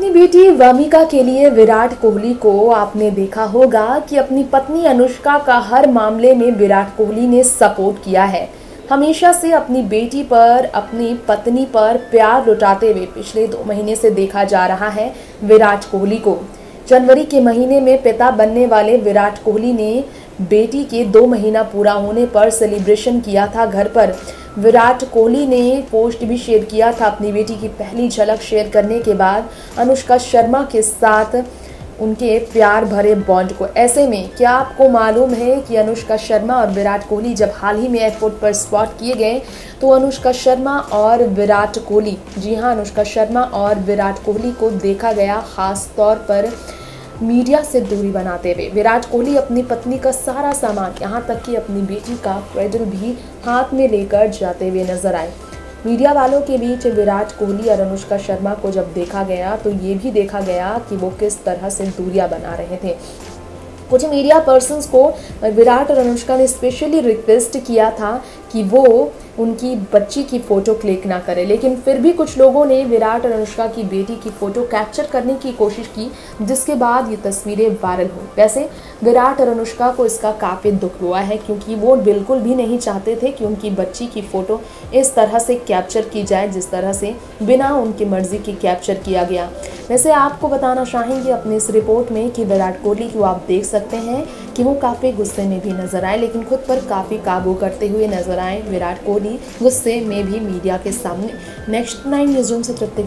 प्रेमिका के लिए विराट कोहली को आपने देखा होगा कि अपनी पत्नी अनुष्का का हर मामले में विराट कोहली ने सपोर्ट किया है। हमेशा से अपनी बेटी पर, अपनी पत्नी पर प्यार लुटाते हुए पिछले दो महीने से देखा जा रहा है विराट कोहली को। जनवरी के महीने में पिता बनने वाले विराट कोहली ने बेटी के दो महीना पूरा होने पर सेलिब्रेशन किया था घर पर। विराट कोहली ने पोस्ट भी शेयर किया था अपनी बेटी की पहली झलक शेयर करने के बाद। अनुष्का शर्मा के साथ उनके प्यार भरे बॉन्ड को। ऐसे में क्या आपको मालूम है कि अनुष्का शर्मा और विराट कोहली जब हाल ही में एयरपोर्ट पर स्पॉट किए गए तो अनुष्का शर्मा और विराट कोहली जी हाँ अनुष्का शर्मा और विराट कोहली को देखा गया खास तौर पर मीडिया से दूरी बनाते हुए। विराट कोहली अपनी पत्नी का सारा सामान, यहाँ तक कि अपनी बेटी का क्रेडल भी हाथ में लेकर जाते हुए नज़र आए। मीडिया वालों के बीच विराट कोहली और अनुष्का शर्मा को जब देखा गया तो ये भी देखा गया कि वो किस तरह से दूरियाँ बना रहे थे। कुछ मीडिया पर्सनस को विराट और अनुष्का ने स्पेशली रिक्वेस्ट किया था कि वो उनकी बच्ची की फ़ोटो क्लिक ना करें। लेकिन फिर भी कुछ लोगों ने विराट और अनुष्का की बेटी की फ़ोटो कैप्चर करने की कोशिश की, जिसके बाद ये तस्वीरें वायरल हुई। वैसे, विराट और अनुष्का को इसका काफ़ी दुख हुआ है, क्योंकि वो बिल्कुल भी नहीं चाहते थे कि उनकी बच्ची की फ़ोटो इस तरह से कैप्चर की जाए, जिस तरह से बिना उनकी मर्ज़ी के कैप्चर किया गया। वैसे आपको बताना चाहेंगे अपनी इस रिपोर्ट में कि विराट कोहली को आप देख सकते हैं कि वो काफ़ी गुस्से में भी नज़र आए, लेकिन खुद पर काफ़ी काबू करते हुए नज़र आए। विराट कोहली गुस्से में भी मीडिया के सामने। नेक्स्ट नाइन न्यूज़ रूम से तृप्ति